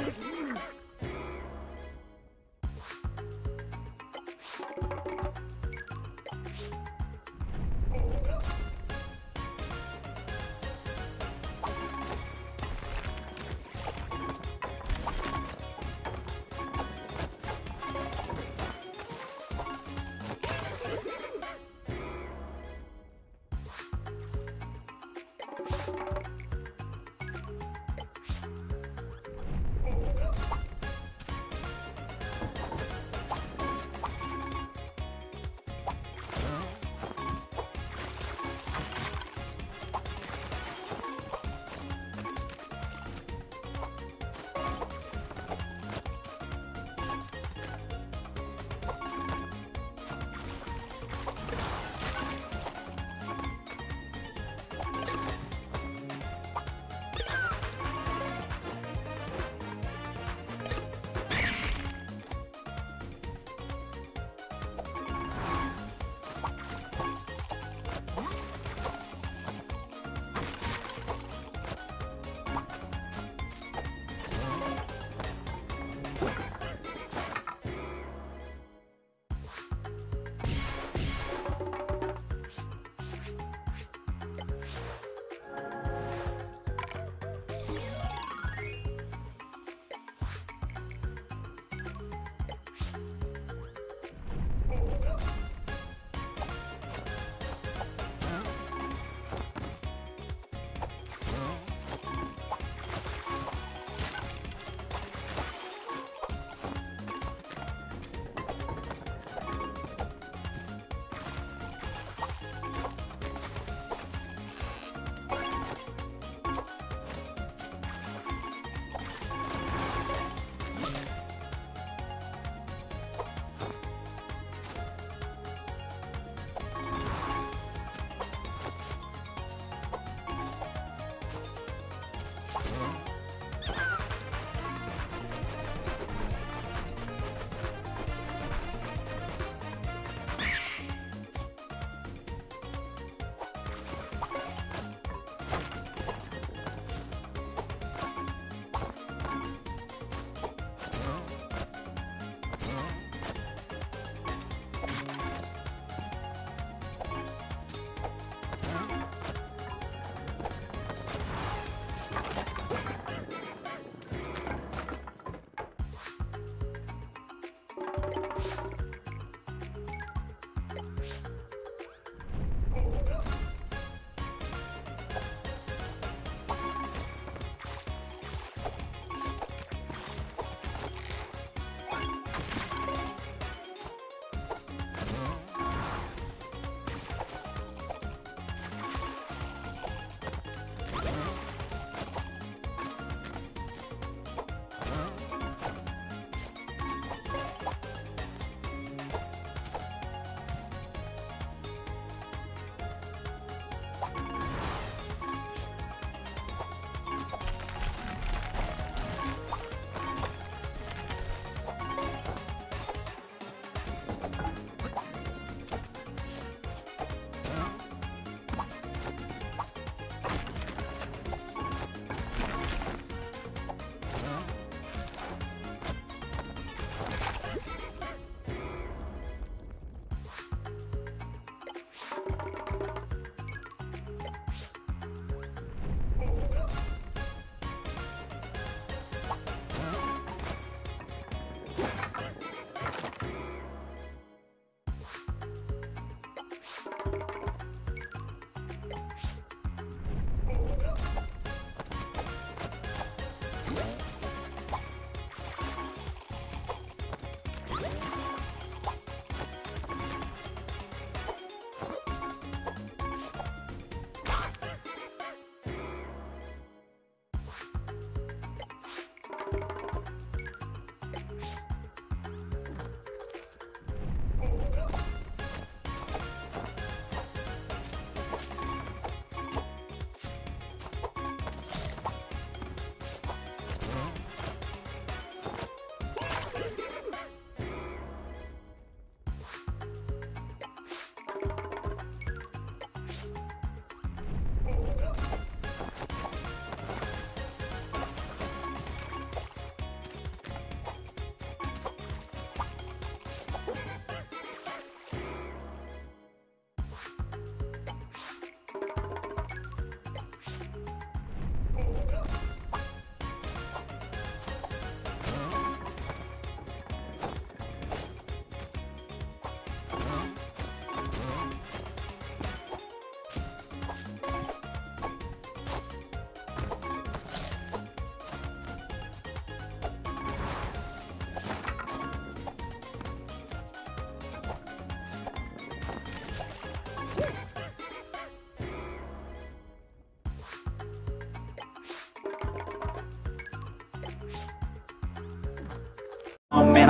Oh!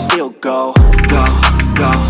still go, go, go.